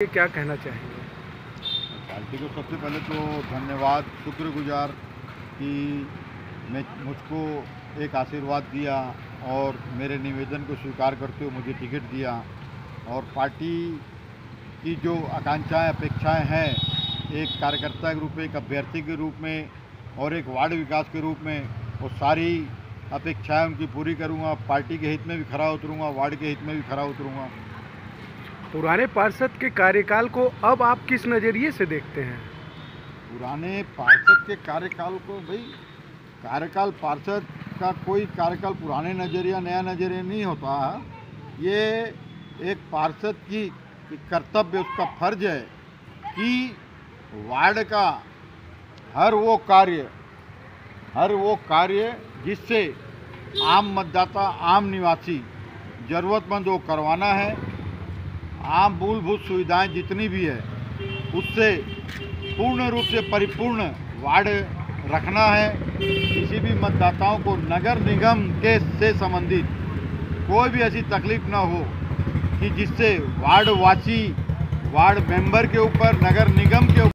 ये क्या कहना चाहेंगे? पार्टी को सबसे पहले तो धन्यवाद, शुक्रगुजार कि मैं मुझको एक आशीर्वाद दिया और मेरे निवेदन को स्वीकार करते हुए मुझे टिकट दिया। और पार्टी की जो आकांक्षाएँ, अपेक्षाएँ हैं, एक कार्यकर्ता के रूप में, एक अभ्यर्थी के रूप में और एक वार्ड विकास के रूप में, वो सारी अपेक्षाएँ उनकी पूरी करूँगा, पार्टी के हित में भी खरा उतरूँगा, वार्ड के हित में भी खरा उतरूँगा। पुराने पार्षद के कार्यकाल को अब आप किस नज़रिए से देखते हैं? पुराने पार्षद के कार्यकाल को भाई, कार्यकाल पार्षद का कोई कार्यकाल पुराने नज़रिया, नया नज़रिया नहीं होता। ये एक पार्षद की कर्तव्य, उसका फ़र्ज़ है कि वार्ड का हर वो कार्य, हर वो कार्य जिससे आम मतदाता, आम निवासी ज़रूरतमंद वो करवाना है। आम मूलभूत सुविधाएँ जितनी भी है, उससे पूर्ण रूप से परिपूर्ण वार्ड रखना है। किसी भी मतदाताओं को नगर निगम के से संबंधित कोई भी ऐसी तकलीफ़ ना हो कि जिससे वार्डवासी, वार्ड मेंबर के ऊपर, नगर निगम के